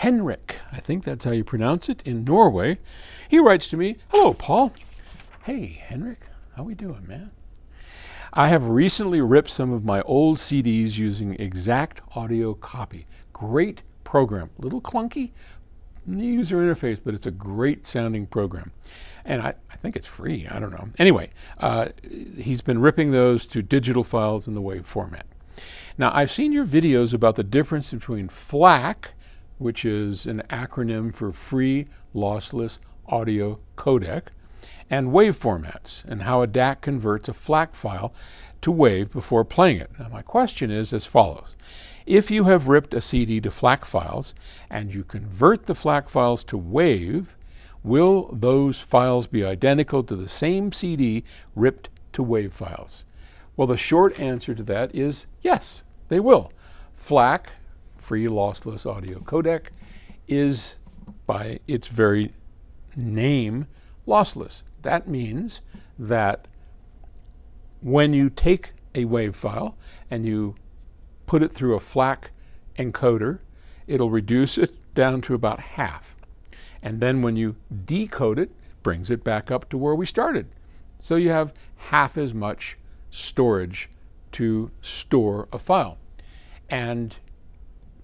Henrik, I think that's how you pronounce it, in Norway. He writes to me, Hello, Paul. Hey, Henrik, how we doing, man? I have recently ripped some of my old CDs using Exact Audio Copy. Great program. Little clunky user interface, but it's a great sounding program. And I, I think it's free. I don't know. Anyway, uh, he's been ripping those to digital files in the WAV format. Now, I've seen your videos about the difference between FLAC, which is an acronym for Free Lossless Audio Codec, and WAV formats, and how a DAC converts a FLAC file to WAV before playing it. Now, my question is as follows. If you have ripped a CD to FLAC files and you convert the FLAC files to WAV, will those files be identical to the same CD ripped to WAV files? Well, the short answer to that is yes, they will. FLAC, Free Lossless Audio Codec, is by its very name lossless. That means that when you take a WAV file and you put it through a FLAC encoder, it'll reduce it down to about half. And then when you decode it, it brings it back up to where we started. So you have half as much storage to store a file. And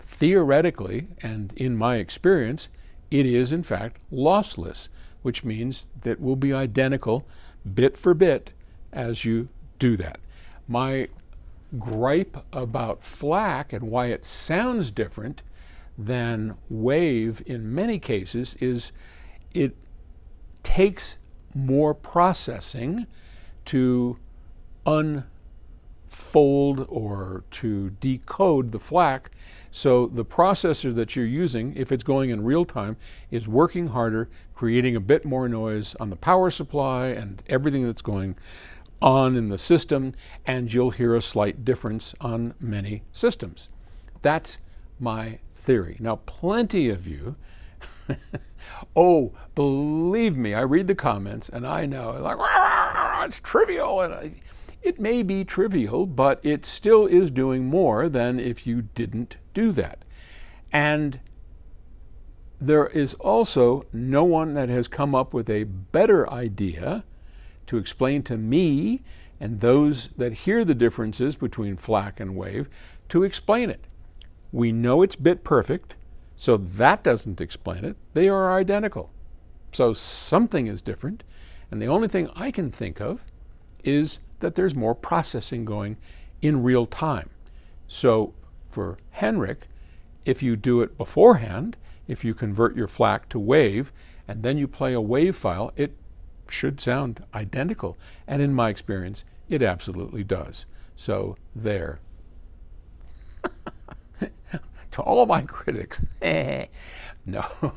theoretically, and in my experience, it is in fact lossless, which means that will be identical bit for bit as you do that. My gripe about FLAC and why it sounds different than WAV in many cases is it takes more processing to unfold or to decode the FLAC. So the processor that you're using, if it's going in real time, is working harder, creating a bit more noise on the power supply and everything that's going on in the system, and you'll hear a slight difference on many systems. That's my theory. Now, plenty of you, oh, believe me, I read the comments and I know, like, it's trivial. And I, it may be trivial, but it still is doing more than if you didn't do that. And there is also no one that has come up with a better idea to explain to me and those that hear the differences between FLAC and WAV to explain it. We know it's bit perfect, so that doesn't explain it. They are identical. So something is different, and the only thing I can think of is that there's more processing going in real time. So for Henrik, if you do it beforehand, if you convert your FLAC to WAV, and then you play a WAV file, it should sound identical. And in my experience, it absolutely does. So there. to all of my critics, no,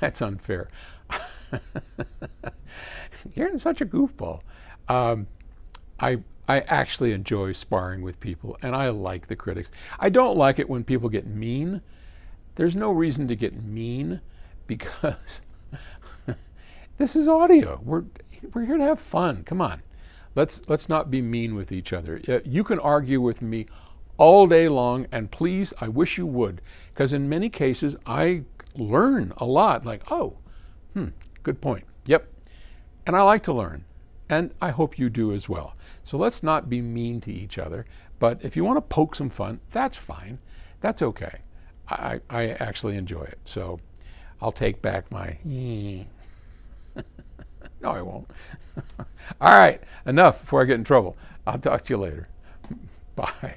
that's unfair. You're in such a goofball. Um, I I actually enjoy sparring with people, and I like the critics. I don't like it when people get mean. There's no reason to get mean because this is audio. We're we're here to have fun. Come on. Let's let's not be mean with each other. You can argue with me all day long and please I wish you would because in many cases I learn a lot like, "Oh, hmm, good point." Yep. And I like to learn. And I hope you do as well. So let's not be mean to each other. But if you want to poke some fun, that's fine. That's okay. I, I actually enjoy it. So I'll take back my. no, I won't. All right, enough before I get in trouble. I'll talk to you later. Bye.